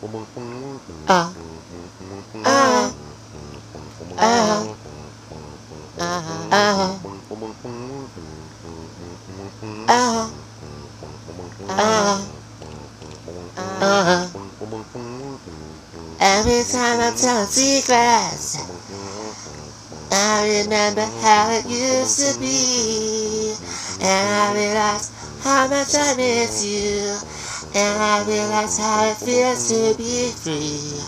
Ah. Ah. Ah. Ah. Ah. Ah. Every time I tell secrets, I remember how it used to be, and I realize how much I miss you, and I realize how it feels to be free.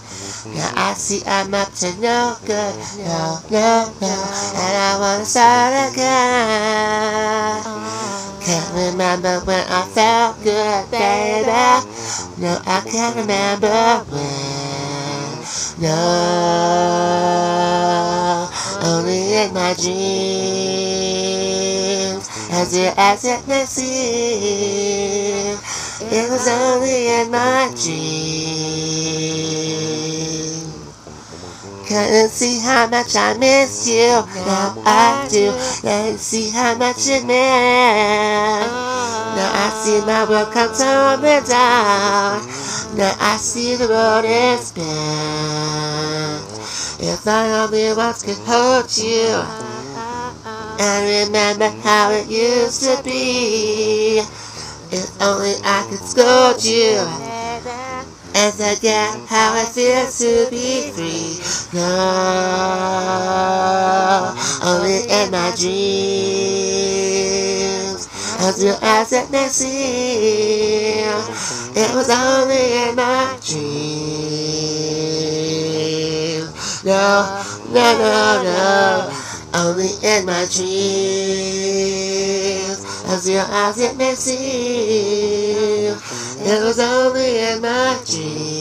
Now I see I'm up to no good, no, no, no, and I wanna start again. Can't remember when I felt good, baby. No, I can't remember when. No, only in my dreams. As it as it may seem, it was only in my dreams. Couldn't see how much I miss you. Now I do. Can't see how much it meant. Now I see my world come tumbling down. Now I see the road is bent. If I only once could hold you and remember how it used to be. If only I could scold you and forget how it feels to be free. No, only in my dreams. As real as it may seem, it was only in my dreams. No, no, no, no, only in my dreams. As your eyes may seem, it was only in my dreams.